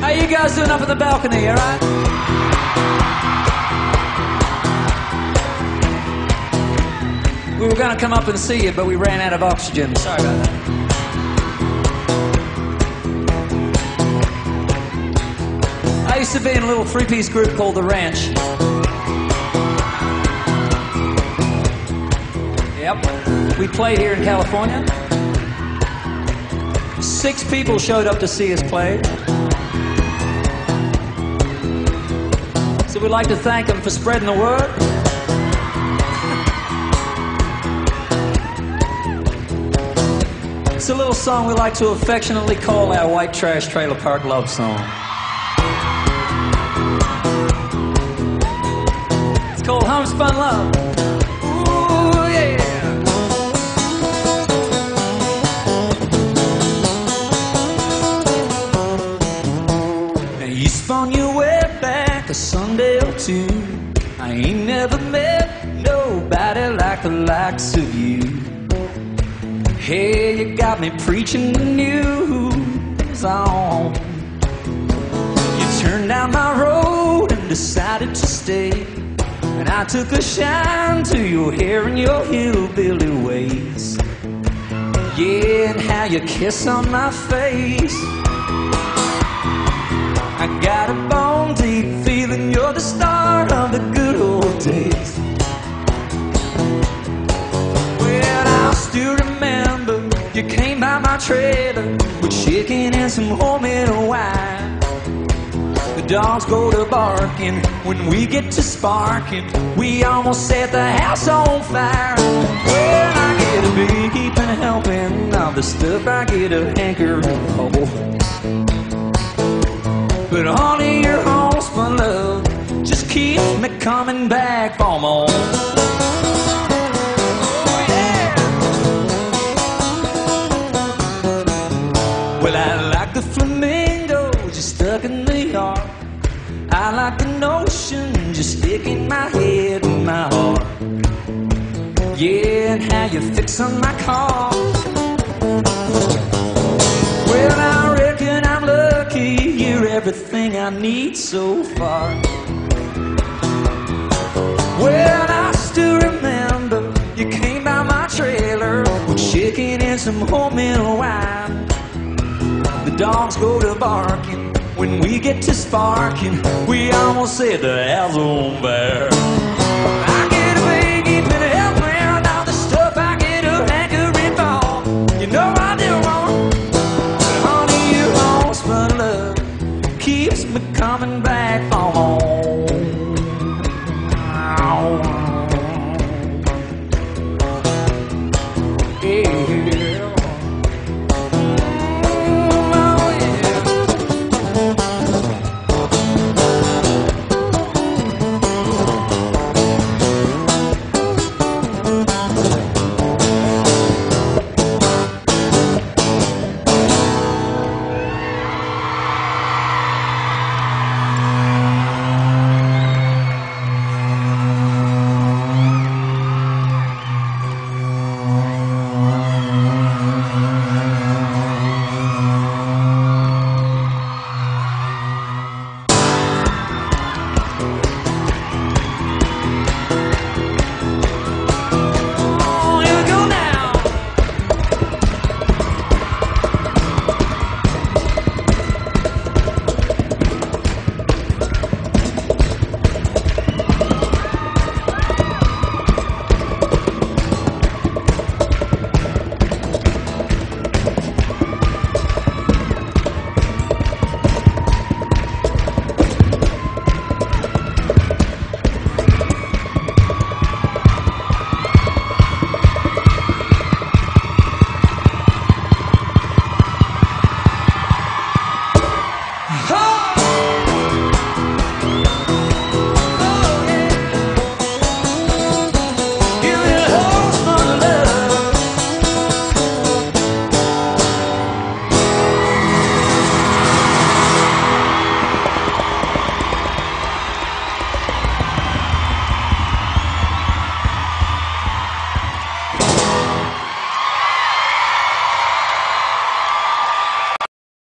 How you guys doing up at the balcony, all right? We were gonna come up and see you, but we ran out of oxygen. Sorry about that. I used to be in a little three-piece group called The Ranch. We played here in California. Six people showed up to see us play. So we'd like to thank them for spreading the word. It's a little song we like to affectionately call our white trash trailer park love song. It's called Homespun Love. Spun your way back a Sunday or two. I ain't never met nobody like the likes of you. Hey, you got me preaching the news on. You turned down my road and decided to stay. And I took a shine to your hair and your hillbilly ways. Yeah, and how you kiss on my face. I got the start of the good old days. Well, I still remember you came by my trailer with chicken and some homemade wine. The dogs go to barking when we get to sparking. We almost set the house on fire. Well, I get a big heaping helping of the stuff I get a hankering for. Oh, but honey, your homespun love just keeps me coming back for more. Oh, yeah. Well, I like the flamingos just stuck in the yard. I like the notion just sticking my head in my heart. Yeah, and how you fix on my car. Well, I reckon I'm lucky. You're everything I need so far. Some homemade wine. The dogs go to barking when we get to sparking. We almost set the house on fire.